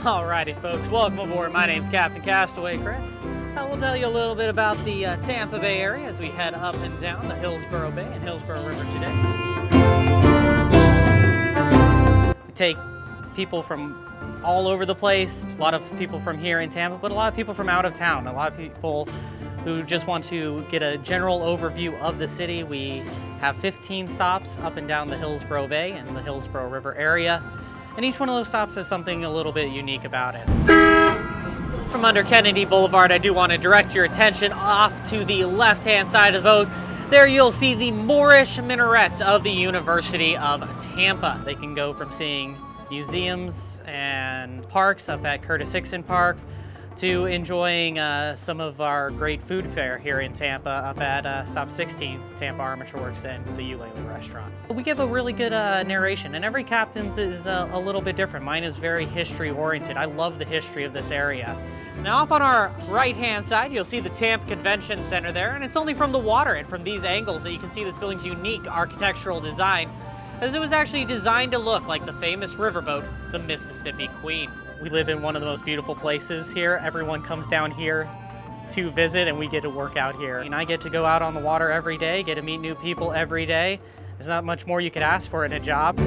Alrighty, folks, welcome aboard. My name's Captain Castaway Chris. I will tell you a little bit about the uh, Tampa Bay area as we head up and down the Hillsborough Bay and Hillsborough River today. We take people from all over the place, a lot of people from here in Tampa, but a lot of people from out of town, a lot of people who just want to get a general overview of the city. We have 15 stops up and down the Hillsborough Bay and the Hillsborough River area. And each one of those stops has something a little bit unique about it. From under Kennedy Boulevard, I do want to direct your attention off to the left-hand side of the boat. There you'll see the Moorish minarets of the University of Tampa. They can go from seeing museums and parks up at Curtis Hixon Park to enjoying uh, some of our great food fare here in Tampa up at uh, Stop 16, Tampa Armature Works and the Ulele Restaurant. We give a really good uh, narration and every captain's is uh, a little bit different. Mine is very history oriented. I love the history of this area. Now off on our right hand side, you'll see the Tampa Convention Center there, and it's only from the water and from these angles that you can see this building's unique architectural design, as it was actually designed to look like the famous riverboat, the Mississippi Queen. We live in one of the most beautiful places here. Everyone comes down here to visit and we get to work out here. And I get to go out on the water every day, get to meet new people every day. There's not much more you could ask for in a job.